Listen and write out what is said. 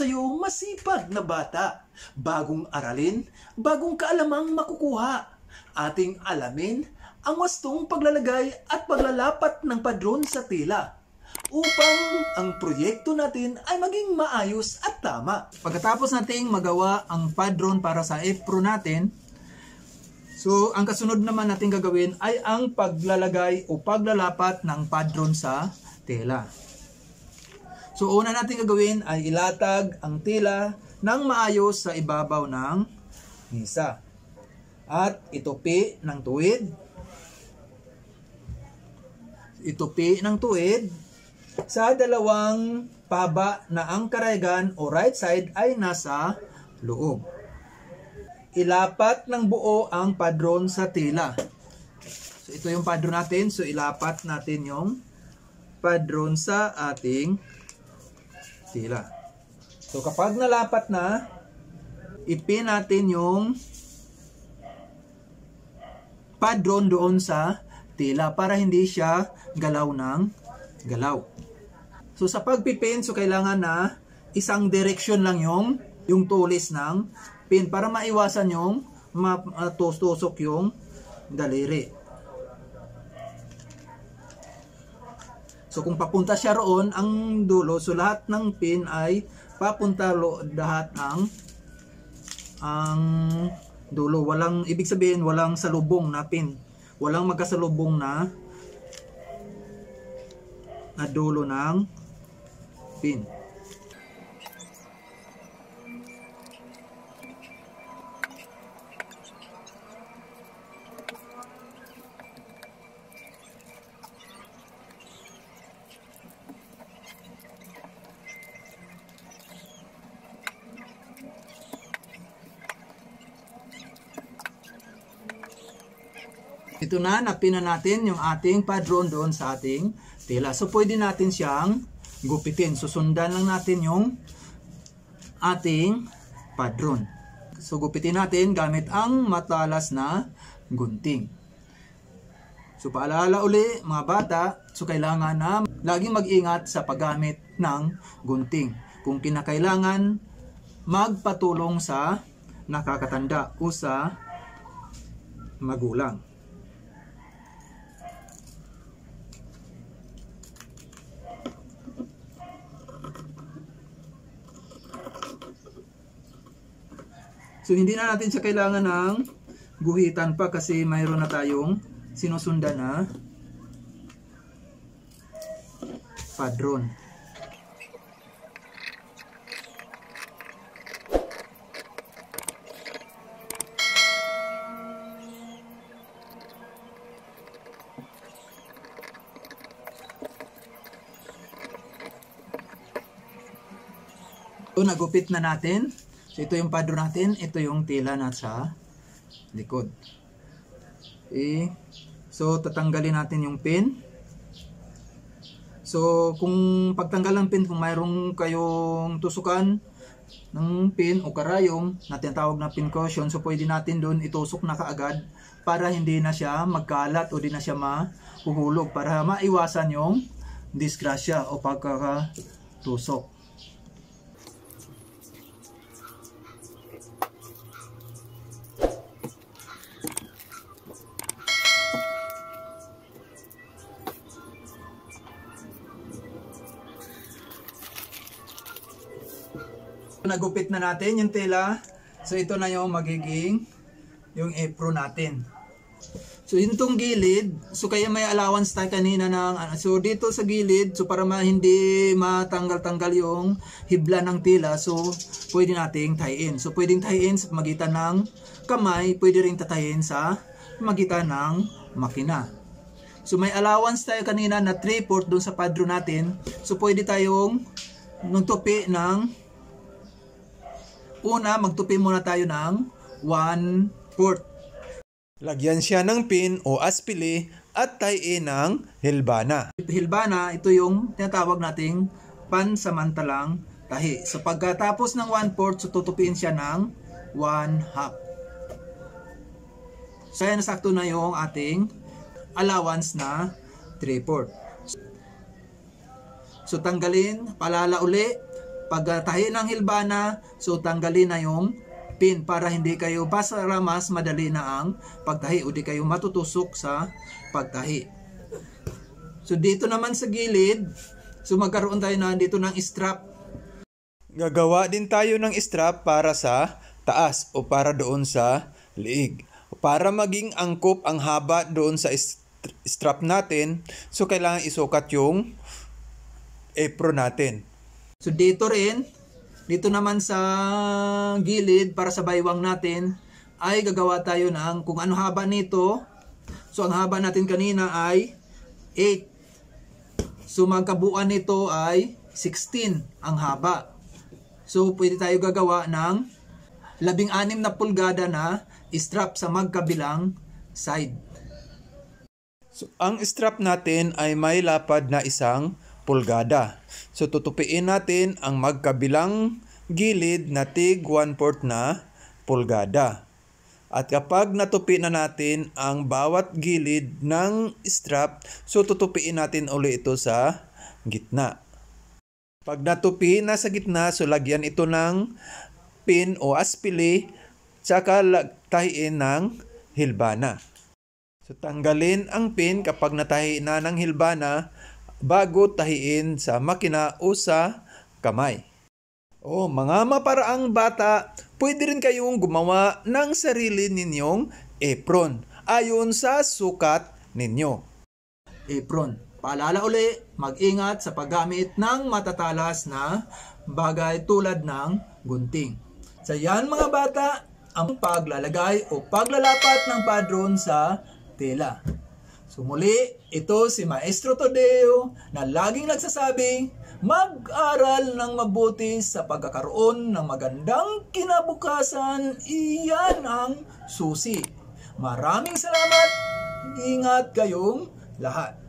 sa iyo masipag na bata. Bagong aralin, bagong kaalamang makukuha. Ating alamin ang wastong paglalagay at paglalapat ng padron sa tela upang ang proyekto natin ay maging maayos at tama. Pagkatapos nating magawa ang padron para sa EPRO natin, so ang kasunod naman natin gagawin ay ang paglalagay o paglalapat ng padron sa tela. So una natin gagawin ay ilatag ang tela ng maayos sa ibabaw ng misa. At itupi ng tuwid. Itupi ng tuwid sa dalawang paba na ang karaygan o right side ay nasa loob. Ilapat ng buo ang padron sa tela. So ito yung padron natin. So ilapat natin yung padron sa ating tela. So kapag nalapat na, ipin natin yung padron doon sa tela para hindi siya galaw ng galaw. So sa pagpipin, so kailangan na isang direction lang yung yung tulis ng pin para maiwasan yung matusok yung daliri. So kung papunta siya roon ang dulo, so lahat ng pin ay papunta lo lahat ang ang dulo. Walang ibig sabihin walang salubong na pin. Walang magkasalubong na na dulo ng pin. Ito na, napina natin yung ating padron doon sa ating tela. So, pwede natin siyang gupitin. Susundan lang natin yung ating padron. So gupitin natin gamit ang matalas na gunting. So paalala uli mga bata, so kailangan na laging mag-ingat sa paggamit ng gunting. Kung kinakailangan, magpatulong sa nakakatanda o sa magulang. So hindi na natin siya kailangan ng guhitan pa kasi mayroon na tayong sinusundan na padron. So nagupit na natin. So, ito yung padro natin. Ito yung tela na sa likod. Okay. So, tatanggalin natin yung pin. So, kung pagtanggal ng pin, kung mayroong kayong tusukan ng pin o karayong na tinatawag na pin cushion, so pwede natin doon itusok na kaagad para hindi na siya magkalat o di na siya mahuhulog para maiwasan yung disgrasya o pagkakatusok. Nagupit na natin yung tela. So ito na yung magiging yung apron natin. So yun tong gilid, so kaya may allowance tayo kanina ng ano. so dito sa gilid, so para ma, hindi matanggal-tanggal yung hibla ng tela, so pwede nating tie-in. So pwedeng tie-in sa magitan ng kamay, pwede ring tatayin sa magitan ng makina. So may allowance tayo kanina na 3 port doon sa padro natin. So pwede tayong nung tupi ng Una, magtupi muna tayo ng 1 fourth. Lagyan siya ng pin o aspili at tie-in ng hilbana. Hilbana, ito yung tinatawag nating pansamantalang tahi. So pagkatapos ng 1 fourth, so tutupiin siya ng 1 half. So yan, sakto na yung ating allowance na 3 fourth. So tanggalin, palala uli, Pag tahi ng hilbana, so tanggalin na yung pin para hindi kayo basta mas madali na ang pagtahi o di kayo matutusok sa pagtahi. So dito naman sa gilid, so magkaroon tayo na dito ng strap. Gagawa din tayo ng strap para sa taas o para doon sa liig. Para maging angkop ang haba doon sa strap natin, so kailangan isukat yung apron natin. So dito rin, dito naman sa gilid para sa baywang natin, ay gagawa tayo ng kung ano haba nito. So ang haba natin kanina ay 8. So magkabuuan nito ay 16 ang haba. So pwede tayo gagawa ng labing anim na pulgada na strap sa magkabilang side. So, ang strap natin ay may lapad na isang pulgada. So tutupiin natin ang magkabilang gilid na tig 1 4 na pulgada. At kapag natupi na natin ang bawat gilid ng strap, so tutupiin natin uli ito sa gitna. Pag natupi na sa gitna, so lagyan ito ng pin o aspili, tsaka tahiin ng hilbana. So tanggalin ang pin kapag natahi na ng hilbana bago tahiin sa makina o sa kamay. O mga maparaang bata, pwede rin kayong gumawa ng sarili ninyong apron ayon sa sukat ninyo. apron. Paalala uli, mag-ingat sa paggamit ng matatalas na bagay tulad ng gunting. Sa yan mga bata, ang paglalagay o paglalapat ng padron sa tela. Sumuli, ito si Maestro Todeo na laging nagsasabing, mag-aral ng mabuti sa pagkakaroon ng magandang kinabukasan, iyan ang susi. Maraming salamat, ingat kayong lahat.